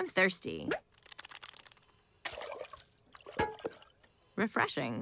I'm thirsty. Refreshing.